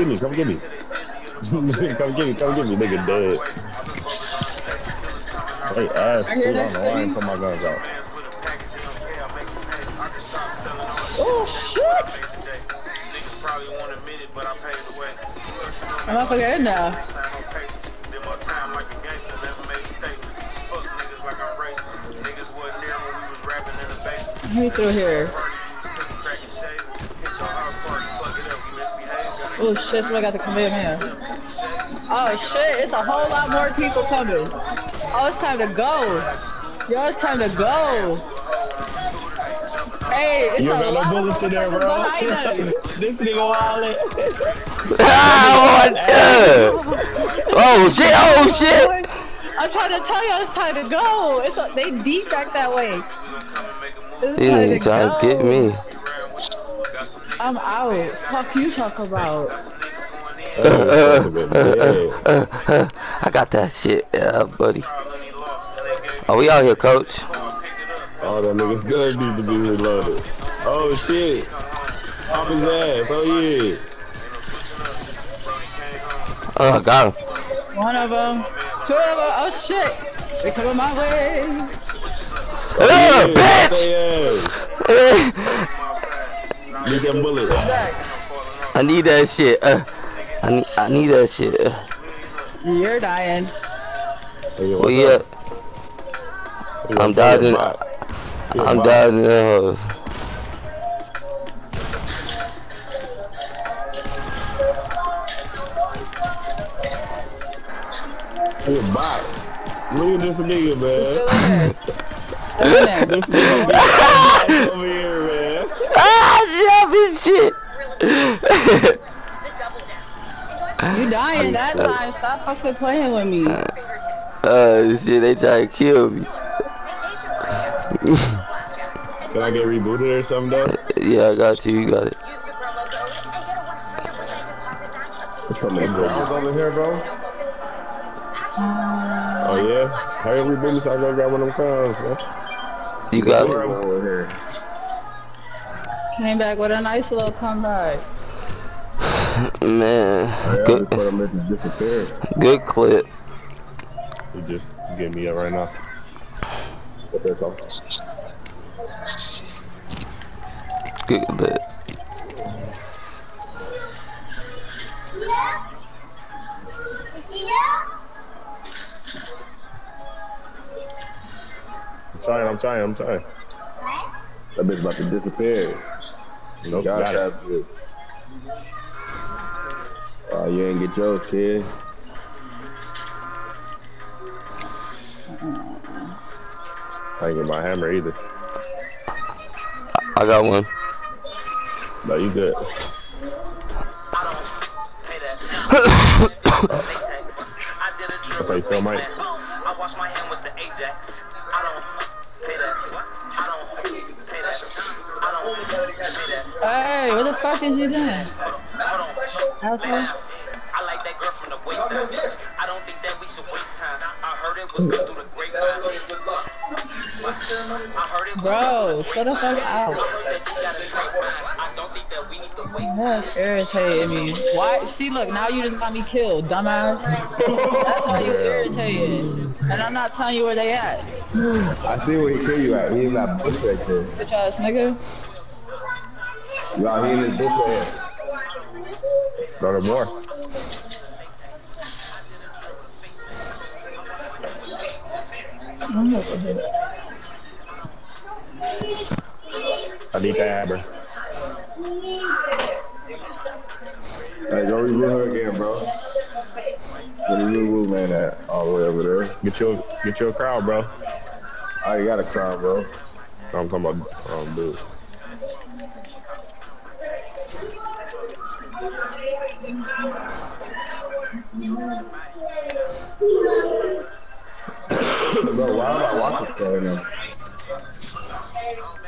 get me, come get me. come get me, come get me, nigga dead. Hey, ass, I, hear that. I ain't put my guns out. Oh, shit! I'm up again now. Let me through here. Oh shit, so I got the conveyor here. Oh shit, it's a whole lot more people coming. Oh, it's time to go. Yo, it's time to go. Hey, it's you a got lot no bullets in there, bro. this nigga wallet. ah, what the? Oh shit! Oh shit! I'm trying to tell you, it's time to go. It's a, they deep back that way. These niggas trying to get me. I'm out. Fuck you talk about. I got that shit, yeah, buddy. Are we out here, coach? All the niggas good need to be reloaded. Oh shit. Pop his ass. Oh yeah. Oh, I got him. One of them. Two of them. Oh shit. They coming my way. Oh, yeah, bitch! Need them bullets. I need that shit. Uh, I need, I need that shit. You're dying. Hey, well, yeah. I'm dodging. I'm dodging the hose. Hey, bye. Look at this nigga, man. this nigga man. you dying that time. Stop fucking playing with me. Uh, shit, they try to kill me. Can I get rebooted or something, though? Yeah, I got you. You got it. What's up, man? over here, bro? Oh, yeah? Hurry reboot me so I go grab one of them crowns, man. You got it. Over here. Came back with a nice little comeback. Man, good, good clip. You just get me up right now. What they're. Good clip. I'm trying, I'm trying, I'm trying. That bitch about to disappear. Nope, got, got it. it. Oh, you ain't get yours, kid. I ain't get my hammer either. I got one. No, you good. That's how you feel, Mike. I wash my hand with the Ajax. I don't pay that. I don't pay that. I don't pay that. Hey, what the fuck is he doing? Okay. I like that girl from the waist down. I don't think that we should waste time. I heard it was good through the grapevine. I heard it was Bro, shut the fuck out. I don't think that we need to waste time. That's irritating me. Why? See, look, now you just got me killed, dumbass. That's why you irritated. And I'm not telling you where they at. I see where he kill you at. He in that bush right there. Bitch ass nigga. Y'all, he in this bush right here. Go to more. I need the hammer. Hey, go reboot her again, bro. Where the reboot man at? All the way over there. Get your get your crowd, bro. I got a crowd, bro. I'm talking about um, dude. Bro, why am I watching this right now?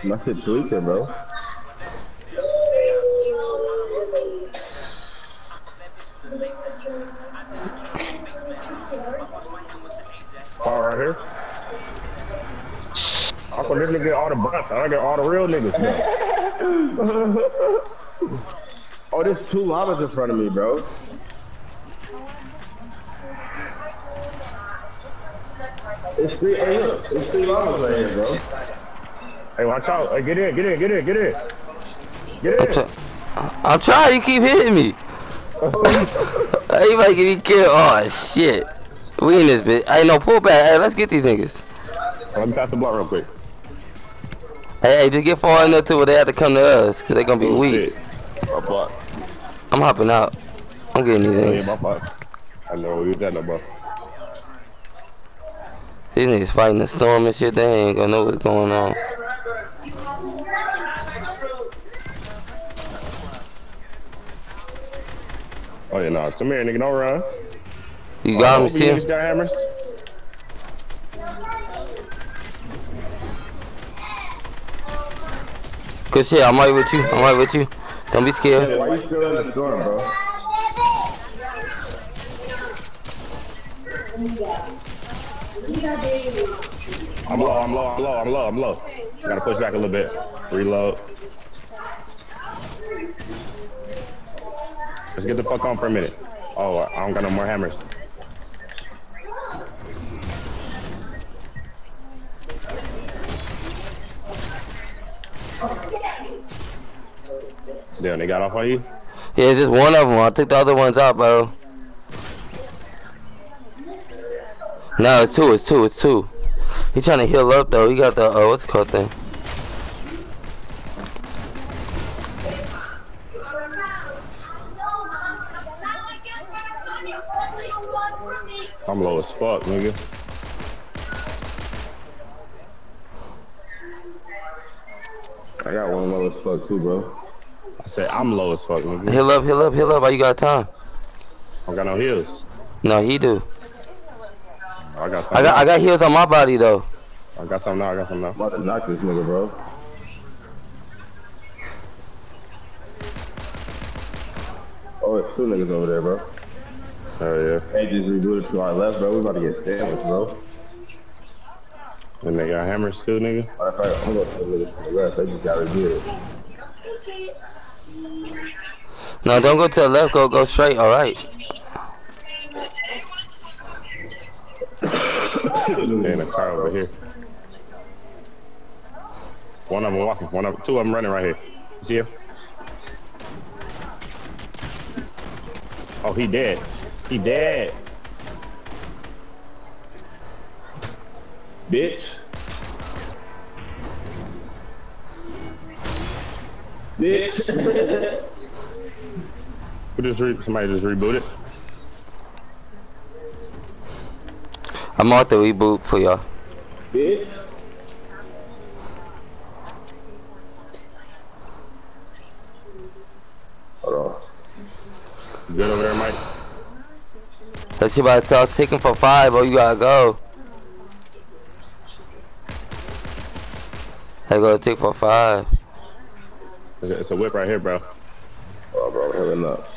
My shit tweaking, bro. Car right here. How come this nigga get all the butts? I get all the real niggas. Oh, there's two llamas in front of me, bro. It's three, hey, look, it's three llamas right here, bro. Hey, watch out. Hey, get in, get in, get in, get in. Get I'm, in. try I'm trying. You keep hitting me. hey, you might get me killed. Oh shit. We in this bitch. Hey, no, pull back. Hey, let's get these niggas. Let me pass the block real quick. Hey, hey, just get far enough to where they have to come to us, cause they gonna be Oh, weak. shit. Block. I'm hopping out. I'm getting these yeah, niggas. my. I know, use that number. These niggas fighting the storm and shit. They ain't gonna know what's going on. Oh, yeah, no. Come here, nigga. Don't run. You got oh, me, you see? niggas got hammers? Good shit. I'm right with you. I'm right with you. Don't be scared. Why you still in the storm, bro? I'm low, I'm low, I'm low, I'm low, I'm low. Gotta push back a little bit. Reload. Let's get the fuck on for a minute. Oh, I don't got no more hammers. Damn, they got off on you? Yeah, it's just one of them. I took the other ones out, bro. No, it's two. It's two. It's two. He trying to heal up though. He got the uh, what's it called thing? I'm low as fuck, nigga. I got one low as fuck too, bro. I said I'm low as fuck, nigga. Heal up, heal up, heal up. Why you got time? I got no heals. No, he do. I got some. I got I got heals on my body though. I got some now. I got some now. I'm about to knock this nigga, bro. Oh, it's two niggas over there, bro. Hell yeah. They just rebooted to our left, bro. We about to get sandwiched, bro. And they got hammers too, nigga. Matter of I'm going to the niggas to the left. They just got rebooted. No, don't go to the left. Go go straight. All right. In a car over here. One of them walking. One of two of them running right here. See him? Oh, he dead. He dead. Bitch. Bitch. Who just re- somebody just rebooted? I'm out the reboot for y'all. Bitch. Hold on. You good over there, Mike? That shit about to start ticking for five. Oh, you gotta go. I go tick for five. Okay, It's a whip right here, bro. Oh, bro, I'm healing up.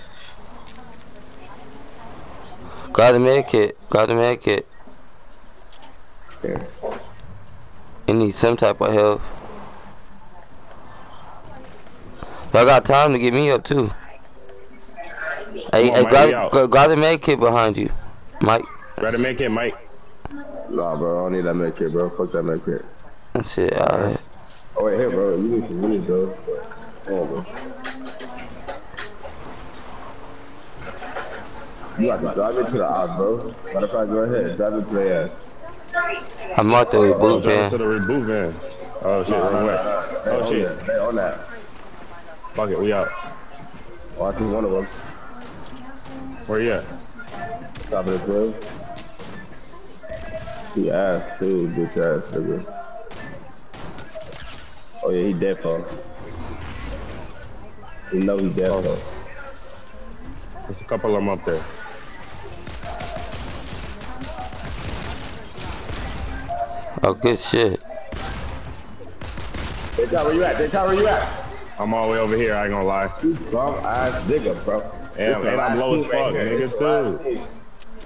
Got the med kit. Got the med kit. Here. You need some type of help. Y'all got time to get me up too. Hey, on, hey Mike, we grab, out. gra- grab the med behind you, Mike. Gotta make it, Mike. Nah, bro, I don't need that med kit, bro. Fuck that med kit. That's it. Alright. Oh, wait, here, bro. You need some weed, though. Come on, bro. You got to drive it to the op, bro. Matter of fact, go ahead. Drive it to the ass. I'm out the Oh, reboot jump into van. the reboot van. Oh shit, wrong way. They Oh shit. that. They on that. Fuck it, we out. Oh, I see one of them. Where you at? Top of the hill. He ass, too, bitch ass nigga. Oh, yeah, he dead, for. You know he dead, for. There's a couple of them up there. Oh, good shit. Hey, Ty, where you at? Hey, Ty, where you at? I'm all the way over here, I ain't gonna lie. You bum ass nigga, bro. And, This and I'm the low as last team fuck, right nigga, This too.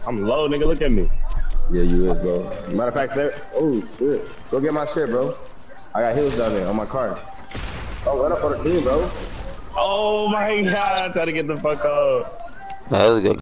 I'm low, nigga, look at me. Yeah, you is, bro. Matter of fact, there. Oh, shit. Go get my shit, bro. I got heals down there on my car. Oh, what up on the team, bro? Oh my god, I'm trying to get the fuck up. That was good.